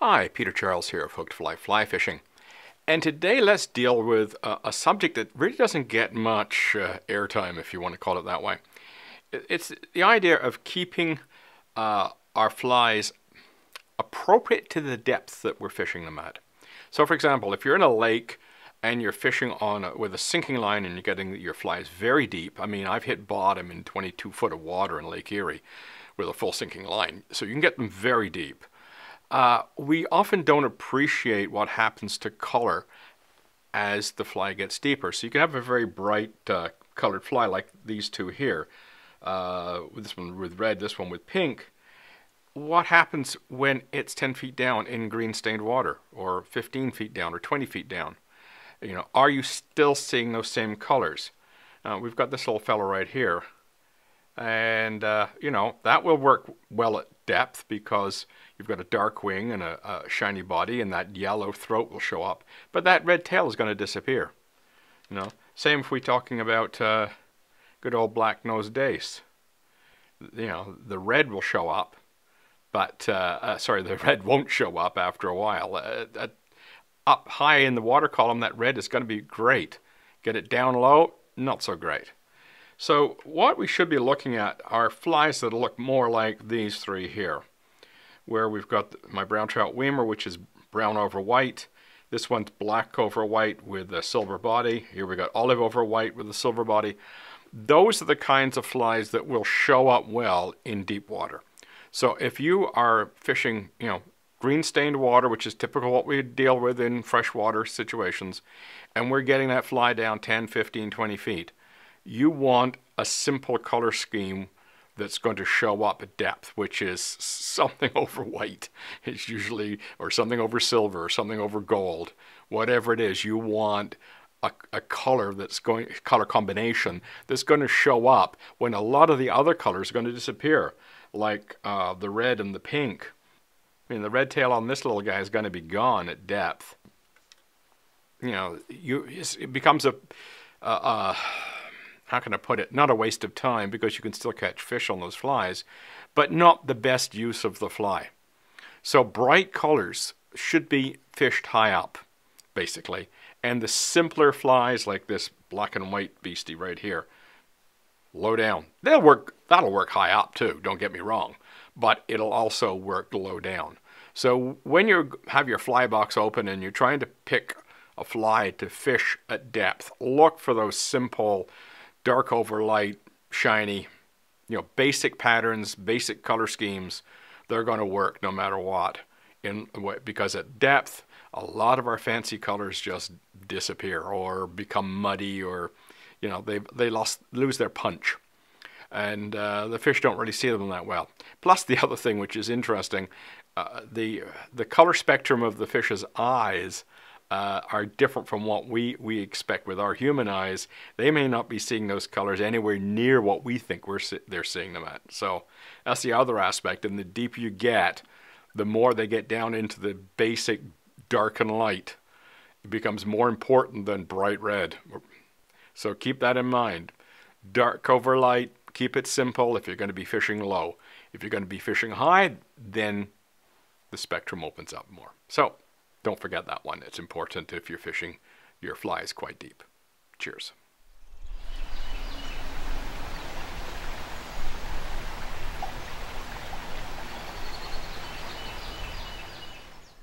Hi, Peter Charles here of Hooked4Life Fly Fishing. And today let's deal with a, a subject that really doesn't get much uh, airtime, if you want to call it that way. It's the idea of keeping uh, our flies appropriate to the depth that we're fishing them at. So for example, if you're in a lake and you're fishing on a, with a sinking line and you're getting your flies very deep, I mean, I've hit bottom in 22 foot of water in Lake Erie with a full sinking line, so you can get them very deep. Uh, we often don't appreciate what happens to color as the fly gets deeper. So you can have a very bright uh, colored fly like these two here. Uh, this one with red, this one with pink. What happens when it's 10 feet down in green stained water or 15 feet down or 20 feet down? You know, are you still seeing those same colors? Uh, we've got this little fellow right here. And, uh, you know, that will work well at depth because you've got a dark wing and a, a, shiny body and that yellow throat will show up. But that red tail is going to disappear. You know, same if we're talking about uh, good old black-nosed dace. You know, the red will show up, but, uh, uh, sorry, the red won't show up after a while. Uh, up high in the water column, that red is going to be great. Get it down low, not so great. So what we should be looking at are flies that look more like these three here, where we've got my brown trout weimer, which is brown over white. This one's black over white with a silver body. Here we got olive over white with a silver body. Those are the kinds of flies that will show up well in deep water. So if you are fishing, you know, green stained water, which is typical what we deal with in freshwater situations, and we're getting that fly down 10, 15, 20 feet, you want a simple color scheme that's going to show up at depth, which is something over white. It's usually, or something over silver, or something over gold. Whatever it is, you want a, a, color that's going, color combination that's going to show up when a lot of the other colors are going to disappear, like uh, the red and the pink. I mean, the red tail on this little guy is going to be gone at depth. You know, you it becomes a, a how can I put it, not a waste of time because you can still catch fish on those flies, but not the best use of the fly. So bright colors should be fished high up, basically. And the simpler flies like this black and white beastie right here, low down. They'll work, that'll work high up too, don't get me wrong, but it'll also work low down. So when you have your fly box open and you're trying to pick a fly to fish at depth, look for those simple dark over light, shiny, you know, basic patterns, basic color schemes, they're going to work no matter what. In because at depth, a lot of our fancy colors just disappear or become muddy or, you know, they they lost lose their punch, and uh, the fish don't really see them that well. Plus, the other thing which is interesting, uh, the the color spectrum of the fish's eyes uh, are different from what we, we expect with our human eyes. They may not be seeing those colors anywhere near what we think we're they're seeing them at. So that's the other aspect. And the deeper you get, the more they get down into the basic dark and light. It becomes more important than bright red. So keep that in mind. Dark over light, keep it simple if you're going to be fishing low. If you're going to be fishing high, then the spectrum opens up more. So don't forget that one. It's important if you're fishing your flies quite deep. Cheers.